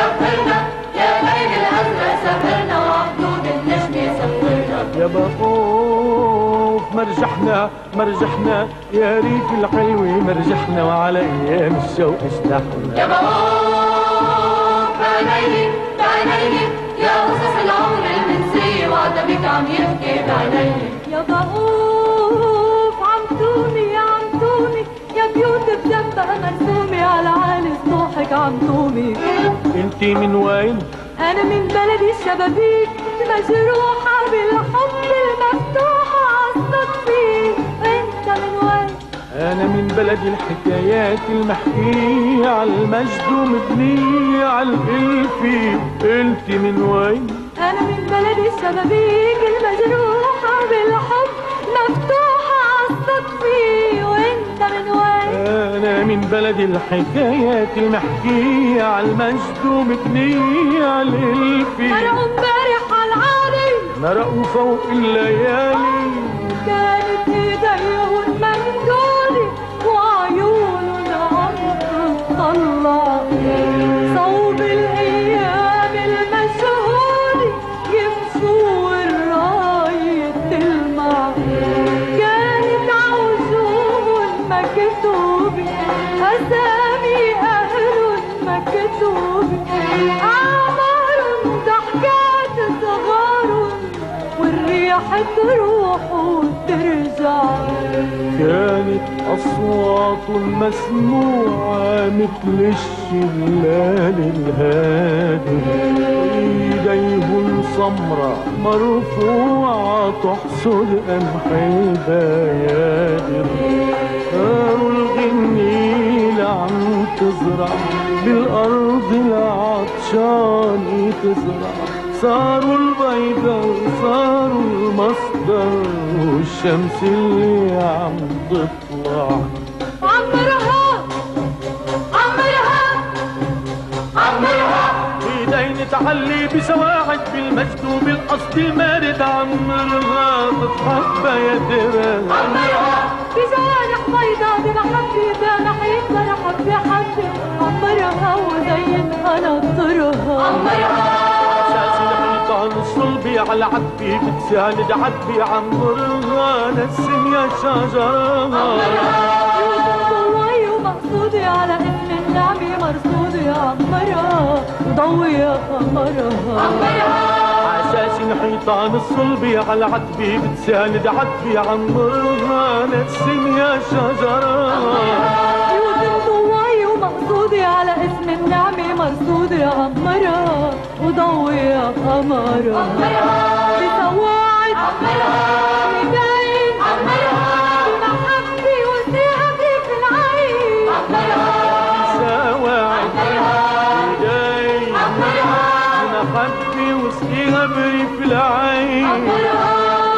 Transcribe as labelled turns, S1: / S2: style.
S1: سفرنا يا ليل الأزرق سفرنا وحدود النجم سفرنا يا بطوف مرجحنا مرجحنا. يا ريف الحلوة مرجحنا. وعلى أيام الشوق اشتحنا
S2: يا بطوف بعيني بعيني. يا قصص العمر المنسية وعدا بك عم يبكي بعيني.
S3: يا بطوف عم تومي عم تومي يا بيوت بجنبها مرسومة على عالي صباحك عم تومي
S1: انتي من وين؟
S3: أنا من بلدي الشبابيك مجروحة بالحب المفتوحة عالصدفي وأنت من وين؟
S1: أنا من بلدي الحكايات المحكية على المجد ومبنية على الالفي انتي من وين؟
S3: أنا من بلدي الشبابيك المجروحة بالحب مفتوحة من وين؟
S1: أنا من بلدي الحكايات المحكية على المجد ومبنية على الالفي
S3: مرقوا امبارح عالعالي
S1: مرقوا فوق الليالي.
S3: كانت ايديهم اعمارهم ضحكات والريح تروح وترجع.
S1: كانت أصوات مسموعة مثل الشلال الهادي. إيديهم سمرة مرفوعة تحصد قمح البيادر تزرع بالأرض العطشان تزرع. صاروا البيضة صاروا المصدر والشمس اللي عم تطلع.
S3: عمرها عمرها
S2: عمرها.
S1: ايدين تعلي بسواعد بالمجد وبالقصد المارد عمرها تضحك بيدرها
S2: عمرها
S3: بنحب حبة عمرها وزين أنا طرها
S2: عمرها
S1: الصلبي على عدبي بتساند عدبي عمرها نسم يا شجرها
S3: ضوي ومقصودي على اسم النعمة مرصودي عمرها وضوي يا قمرها
S2: عمرها
S1: الحيطان الصلبي على عدبي بتساند عدبي عمرها نسم يا شجرها
S3: يوسف قمرها بسواعد ايدين بمحبة وثقتي في العين.
S1: سواعد ايدي نخبي وسقيها بريف العين.
S2: عمرها